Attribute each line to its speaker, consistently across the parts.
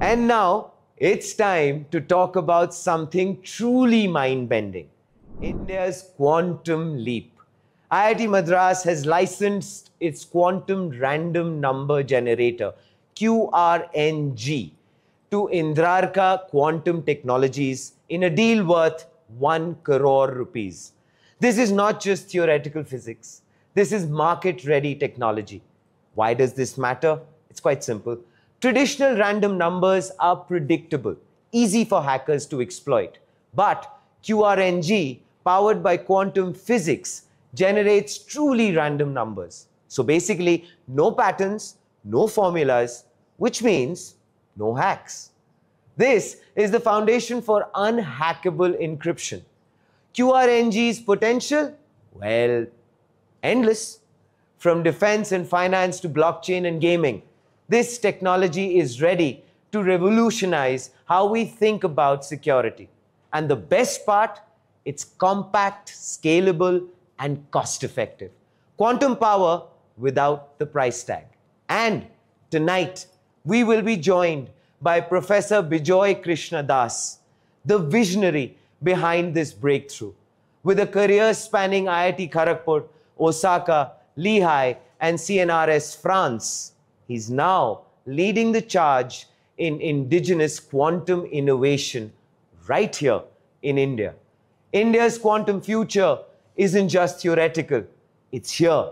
Speaker 1: And now it's time to talk about something truly mind bending India's quantum leap. IIT Madras has licensed its quantum random number generator, QRNG, to Indrarka Quantum Technologies in a deal worth 1 crore rupees. This is not just theoretical physics. This is market ready technology. Why does this matter? It's quite simple. Traditional random numbers are predictable, easy for hackers to exploit. But QRNG, powered by quantum physics, generates truly random numbers. So basically, no patterns, no formulas, which means no hacks. This is the foundation for unhackable encryption. QRNG's potential? Well, endless. From defense and finance to blockchain and gaming, this technology is ready to revolutionize how we think about security. And the best part, it's compact, scalable, and cost effective. Quantum power without the price tag. And tonight, we will be joined by Professor Bijoy Krishna Das, the visionary behind this breakthrough. With a career spanning IIT Kharagpur, Osaka, Lehigh, and CNRS France, he's now leading the charge in indigenous quantum innovation right here in India. India's quantum future isn't just theoretical, it's here,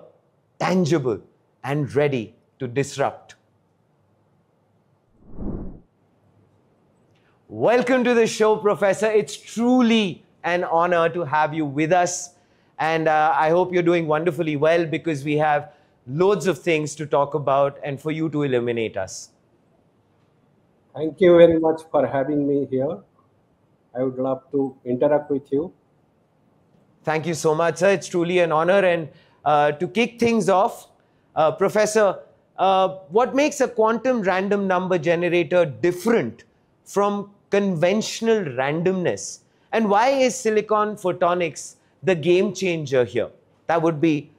Speaker 1: tangible, and ready to disrupt. Welcome to the show, Professor. It's truly an honor to have you with us. And uh, I hope you're doing wonderfully well because we have loads of things to talk about and for you to illuminate us.
Speaker 2: Thank you very much for having me here. I would love to interact with you.
Speaker 1: Thank you so much, sir. It's truly an honor. And uh, to kick things off, uh, Professor, uh, what makes a quantum random number generator different from conventional randomness? And why is silicon photonics the game changer here? That would be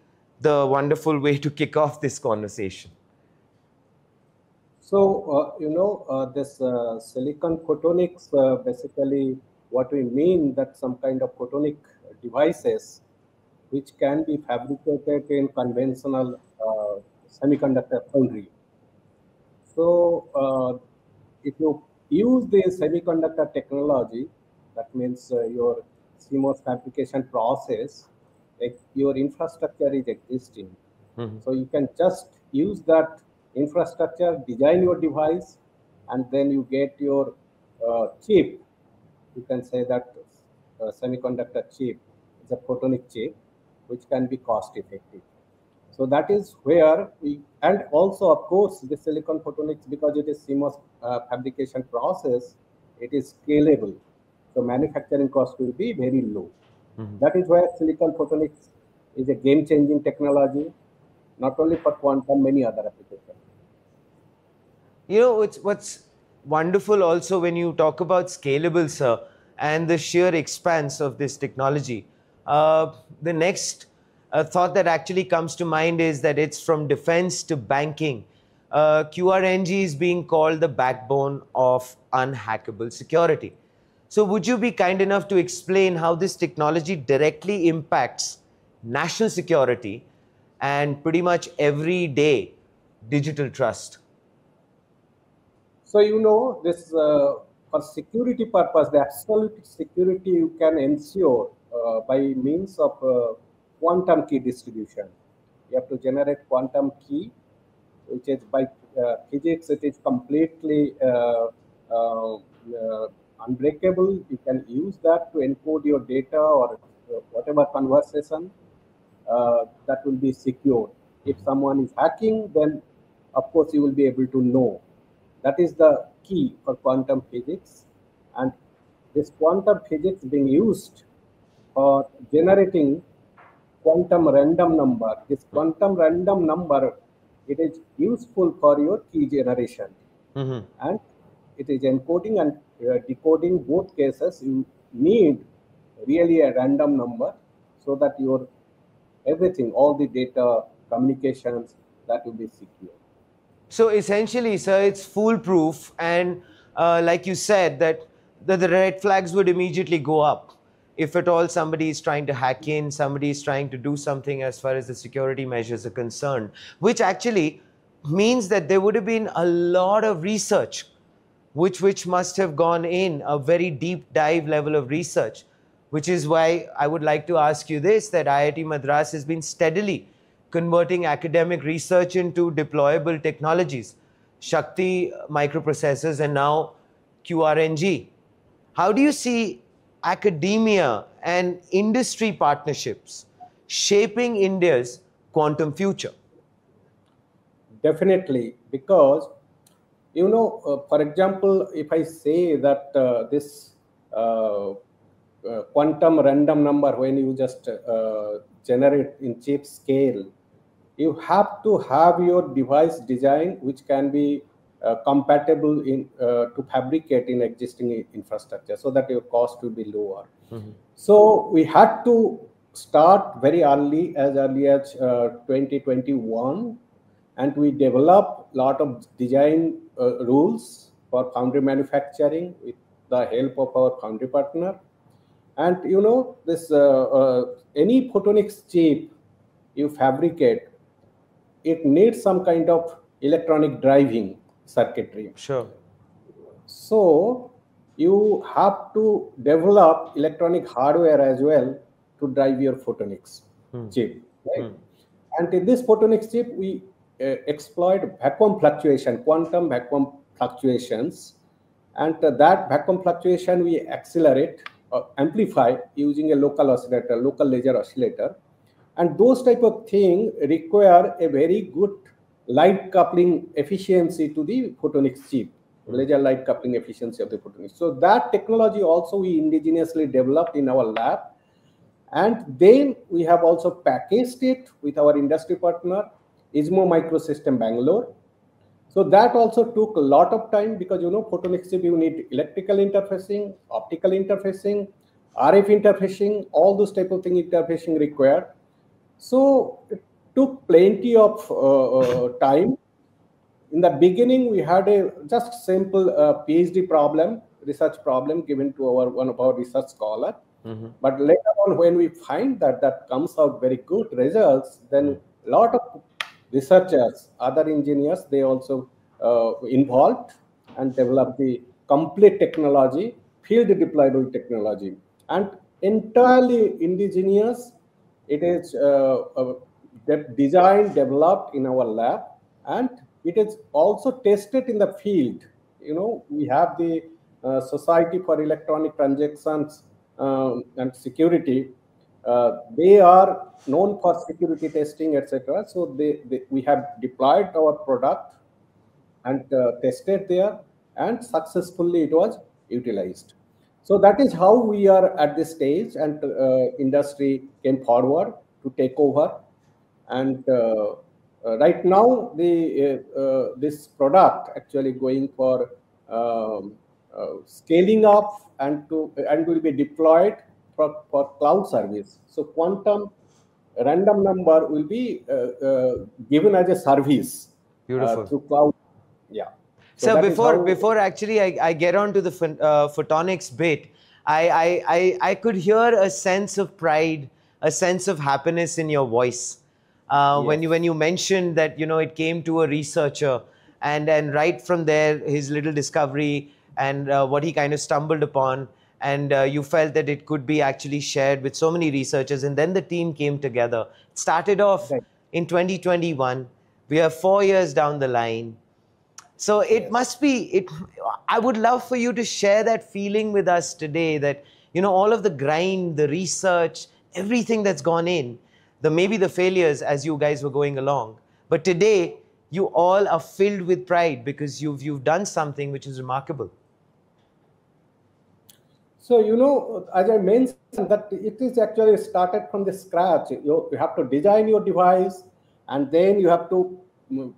Speaker 1: the wonderful way to kick off this conversation.
Speaker 2: So, uh, you know, uh, this uh, silicon photonics, basically what we mean that some kind of photonic devices which can be fabricated in conventional uh, semiconductor foundry. So uh, if you use the semiconductor technology, that means uh, your CMOS fabrication process, like your infrastructure is existing. Mm -hmm. So you can just use that infrastructure, design your device, and then you get your uh, chip. You can say that uh, semiconductor chip is a photonic chip, which can be cost effective. So that is where we, and also of course the silicon photonics, because it is CMOS uh, fabrication process, it is scalable. So manufacturing cost will be very low. Mm -hmm. That is where silicon photonics is a game-changing technology, not only for quantum, many other applications.
Speaker 1: You know, it's what's wonderful also when you talk about scalable, sir, and the sheer expanse of this technology. Uh, the next uh, thought that actually comes to mind is that it's from defense to banking. Uh, QRNG is being called the backbone of unhackable security. So, would you be kind enough to explain how this technology directly impacts national security and pretty much everyday digital trust?
Speaker 2: So, you know, this uh, for security purpose, the absolute security you can ensure uh, by means of uh, quantum key distribution. You have to generate quantum key, which is by uh, physics, it is completely unbreakable. You can use that to encode your data or whatever conversation uh, that will be secure. If someone is hacking, then of course you will be able to know. That is the key for quantum physics. And this quantum physics being used for generating quantum random number. This quantum random number, it is useful for your key generation. Mm -hmm. And it is encoding and uh, decoding both cases. You need really a random number so that your everything, all the data, communications, that will be secure.
Speaker 1: So essentially, sir, it's foolproof, and uh, like you said, that, that the red flags would immediately go up if at all somebody is trying to hack in, somebody is trying to do something as far as the security measures are concerned, which actually means that there would have been a lot of research which which must have gone in a very deep dive level of research which is why i would like to ask you this that iit madras has been steadily converting academic research into deployable technologies. Shakti microprocessors and now qrng how do you see academia and industry partnerships shaping india's quantum future?
Speaker 2: Definitely because you know uh, for example if i say that uh, this uh, uh quantum random number when you just uh, generate in chip scale you have to have your device design which can be uh, compatible in to fabricate in existing infrastructure so that your cost will be lower mm-hmm. so we had to start very early as early as 2021 and we develop a lot of design uh, rules for foundry manufacturing with the help of our foundry partner and you know this uh, uh, any photonics chip you fabricate it needs some kind of electronic driving circuitry
Speaker 1: sure
Speaker 2: so you have to develop electronic hardware as well to drive your photonics hmm. chip right? Hmm. and in this photonics chip we Uh, exploit vacuum fluctuation, quantum vacuum fluctuations. And uh, that vacuum fluctuation we accelerate or amplify using a local oscillator, local laser oscillator. And those type of thing require a very good light coupling efficiency to the photonics chip, hmm. laser light coupling efficiency of the photonics. So that technology also we indigenously developed in our lab. And then we have also packaged it with our industry partner ISMO Microsystem Bangalore. So that also took a lot of time because you know photonics chip you need electrical interfacing, optical interfacing, RF interfacing, all those type of thing interfacing required. So it took plenty of uh, uh, time. In the beginning, we had a just simple uh, PhD problem, research problem given to our one of our research scholar. Mm -hmm. But later on, when we find that that comes out very good results, then a lot of researchers, other engineers, they also uh, involved and developed the complete technology, field deployable technology. And entirely indigenous, it is uh, uh, designed, developed in our lab, and it is also tested in the field. You know, we have the uh, Society for Electronic Transactions um, and Security, uh, they are known for security testing, etc. So they, they, we have deployed our product and uh, tested there, and successfully it was utilized. So that is how we are at this stage, and uh, industry came forward to take over. And uh, uh, right now, the this product actually going for um, scaling up and to and will be deployed for, for cloud service. So quantum random number will be uh, uh, given as a service
Speaker 1: uh, Beautiful.
Speaker 2: through cloud. Yeah.
Speaker 1: So, so before before actually I, I get on to the photonics bit, I, I, I, I could hear a sense of pride, a sense of happiness in your voice. Uh, yes. when you when you mentioned that you know it came to a researcher and and right from there his little discovery and uh, what he kind of stumbled upon and uh, you felt that it could be actually shared with so many researchers and then the team came together. It started off right. in 2021 we are four years down the line. So it yes. must be it i would love for you to share that feeling with us today that you know all of the grind the research everything that's gone in the maybe the failures as you guys were going along. But today you all are filled with pride because you've you've done something which is remarkable
Speaker 2: so, you know, as I mentioned, that it is actually started from the scratch. You, you have to design your device and then you have to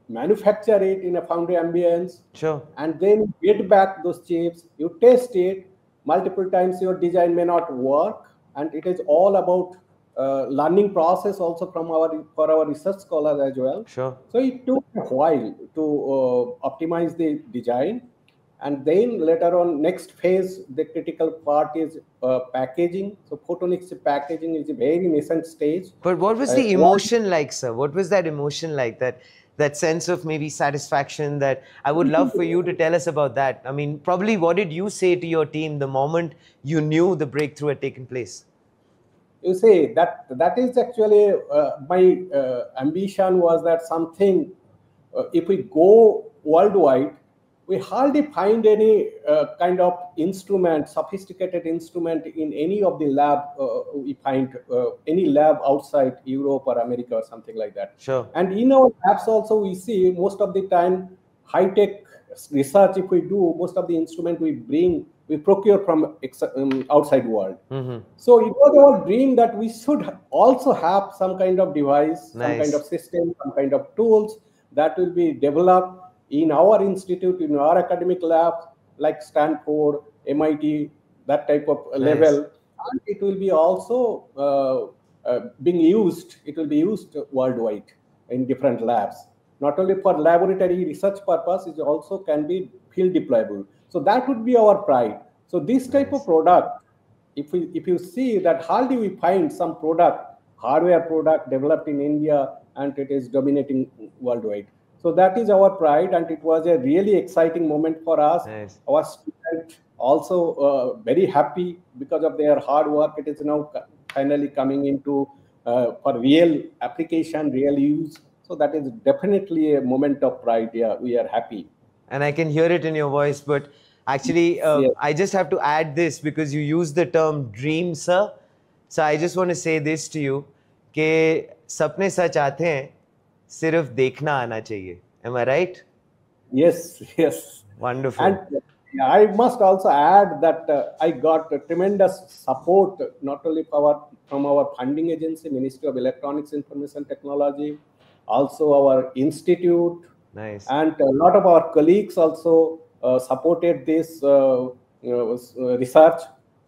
Speaker 2: manufacture it in a foundry ambience.
Speaker 1: Sure.
Speaker 2: And then get back those chips, you test it. Multiple times your design may not work. And it is all about uh, learning process also from our for our research scholars as well.
Speaker 1: Sure.
Speaker 2: So it took a while to uh, optimize the design, and then later on, next phase, the critical part is uh, packaging. So photonics packaging is a very nascent stage.
Speaker 1: But what was
Speaker 2: Uh,
Speaker 1: the
Speaker 2: what-
Speaker 1: emotion like, sir? What was that emotion like? That that sense of maybe satisfaction that I would love for you to tell us about that. I mean, probably what did you say to your team the moment you knew the breakthrough had taken place?
Speaker 2: you see that that is actually uh, my uh, ambition was that something uh, if we go worldwide we hardly find any uh, kind of instrument sophisticated instrument in any of the lab uh, we find uh, any lab outside europe or america or something like that.
Speaker 1: Sure.
Speaker 2: and in our labs also we see most of the time high tech research if we do most of the instrument we bring we procure from ex- um, outside world.
Speaker 1: Hmm
Speaker 2: so it was our dream that we should also have some kind of device, some kind of system, some kind of tools that will be developed in our institute, in our academic lab, like Stanford, MIT, that type of level. And it will be also uh, uh, being used, it will be used worldwide in different labs. Not only for laboratory research purpose, it also can be field deployable. So that would be our pride. So this type
Speaker 1: Nice.
Speaker 2: of product if we if you see that hardly we find some product hardware product developed in india and it is dominating worldwide so that is our pride and it was a really exciting moment for us
Speaker 1: Nice.
Speaker 2: our student also uh, very happy because of their hard work it is now co- finally coming into uh, for real application real use so that is definitely a moment of pride yeah we are happy
Speaker 1: and I can hear it in your voice. But actually, uh,
Speaker 2: Yes.
Speaker 1: I just have to add this because you use the term dream, sir. So I just want to say this to you कि सपने सच आते हैं सिर्फ देखना आना चाहिए Am I right?
Speaker 2: yes yes
Speaker 1: Wonderful.
Speaker 2: And I must also add that uh, I got a tremendous support not only from our, from our funding agency, Ministry of Electronics Information Technology, also our institute,
Speaker 1: nice.
Speaker 2: and a lot of our colleagues also uh, supported this uh, you know, s- uh, research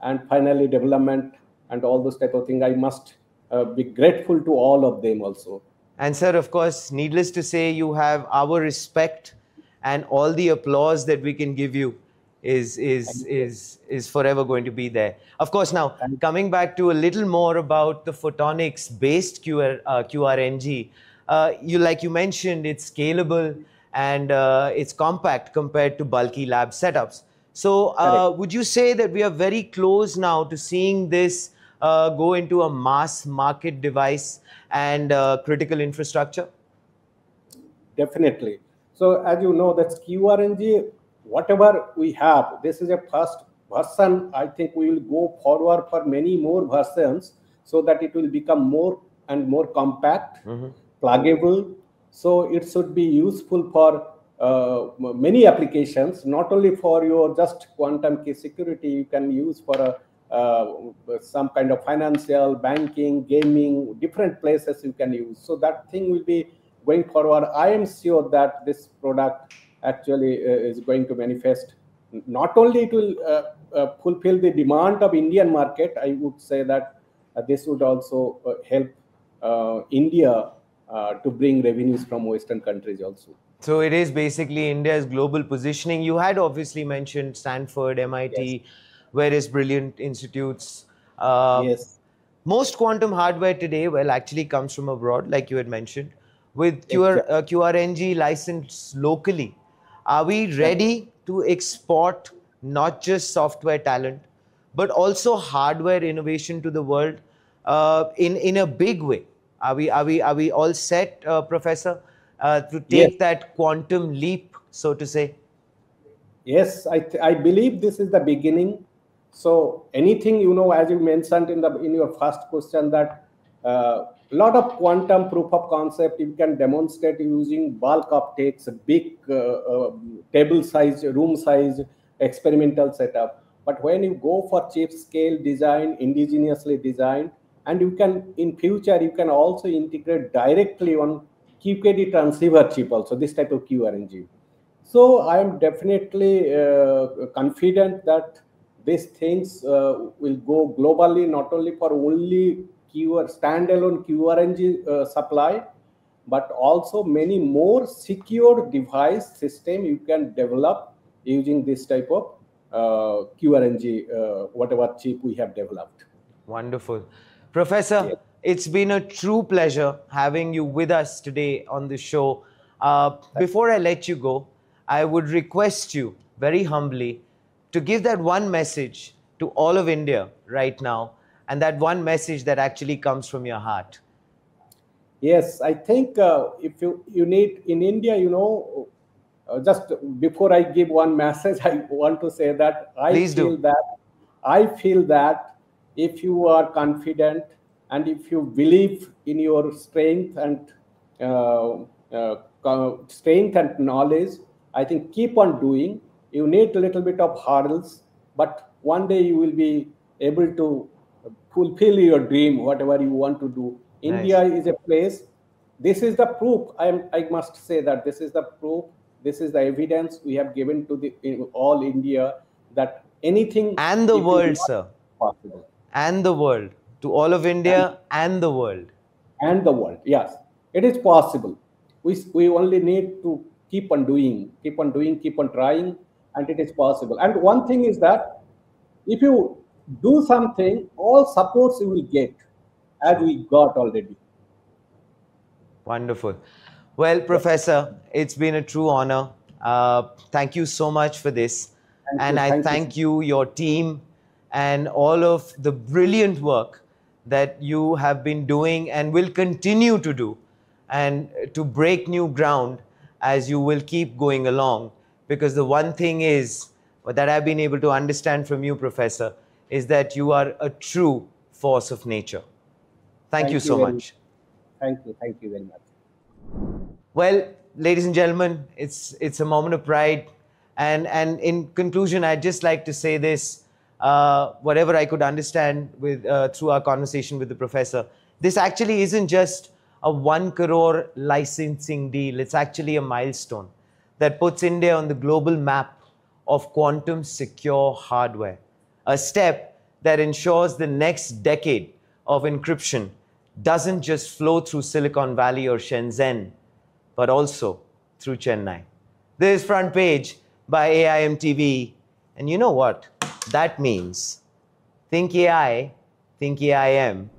Speaker 2: and finally development and all those type of things. I must uh, be grateful to all of them also.
Speaker 1: And sir, of course, needless to say, you have our respect and all the applause that we can give you is is is is forever going to be there. Of course, now coming back to a little more about the photonics based QR, uh, QRNG, uh, you like you mentioned, it's scalable and uh, it's compact compared to bulky lab setups. So, uh, would you say that we are very close now to seeing this uh, go into a mass market device and uh, critical infrastructure?
Speaker 2: Definitely. So as you know, that's QRNG, whatever we have, this is a first version. I think we will go forward for many more versions so that it will become more and more compact, pluggable. So it should be useful for uh, many applications, not only for your just quantum key security, you can use for a some kind of financial, banking, gaming, different places you can use. So that thing will be going forward. I am sure that this product actually uh, is going to manifest. Not only it will uh, uh, fulfill the demand of Indian market, I would say that uh, this would also uh, help uh, India uh, to bring revenues from Western countries also.
Speaker 1: So it is basically India's global positioning. You had obviously mentioned Stanford, MIT, various brilliant institutes. Uh,
Speaker 2: yes.
Speaker 1: Most quantum hardware today, well, actually comes from abroad, like you had mentioned. With QR, uh, QRNG licensed locally, are we ready to export not just software talent, but also hardware innovation to the world uh, in in a big way? Are we are we are we all set, uh, Professor, uh, to take
Speaker 2: Yes.
Speaker 1: that quantum leap, so to say?
Speaker 2: Yes, I, th- I believe this is the beginning. So anything you know, as you mentioned in the in your first question, that a lot of quantum proof of concept you can demonstrate using bulk optics, big uh, uh, table size, room size experimental setup. But when you go for chip scale design, indigenously designed, and you can in future you can also integrate directly on QKD transceiver chip also this type of QRNG. So I am definitely uh, confident that these things uh, will go globally, not only for only QR, standalone QRNG uh, supply, but also many more secure device system you can develop using this type of uh, QRNG, uh, whatever chip we have developed.
Speaker 1: Wonderful. Professor, yes. it's been a true pleasure having you with us today on the show. Uh, before I let you go, I would request you very humbly to give that one message to all of India right now, and that one message that actually comes from your heart.
Speaker 2: Yes, I think uh, if you, you need in India, you know, uh, just before I give one message, I want to say that I
Speaker 1: Please
Speaker 2: feel
Speaker 1: do.
Speaker 2: that I feel that if you are confident and if you believe in your strength and uh, uh, strength and knowledge, I think keep on doing. You need a little bit of hurdles, but one day you will be able to fulfill your dream, whatever you want to do. Nice. India is a place. This is the proof. I am. I must say that this is the proof this is the evidence we have given to the all India that anything
Speaker 1: and the world, sir, possible. And the world to all of India and, and the world.
Speaker 2: And the world, yes, it is possible. We we only need to keep on doing, keep on doing, keep on trying, and it is possible. And one thing is that if you do something, all supports you will get, as we got already.
Speaker 1: Wonderful. Well, Professor, it's been a true honor. Uh, thank you so much for this. Thank and you. I thank, thank you. you, your team, and all of the brilliant work that you have been doing and will continue to do, and to break new ground as you will keep going along. Because the one thing is that I've been able to understand from you, Professor, is that you are a true force of nature. Thank, thank you so much. much.
Speaker 2: Thank you. Thank you very much.
Speaker 1: Well, ladies and gentlemen, it's, it's a moment of pride. And, and in conclusion, I'd just like to say this, uh, whatever I could understand with, uh, through our conversation with the professor, this actually isn't just a one crore licensing deal. It's actually a milestone that puts India on the global map of quantum secure hardware, a step that ensures the next decade of encryption doesn't just flow through Silicon Valley or Shenzhen, but also through Chennai. This is Front Page by AIM TV. And you know what? That means think AI, think AIM.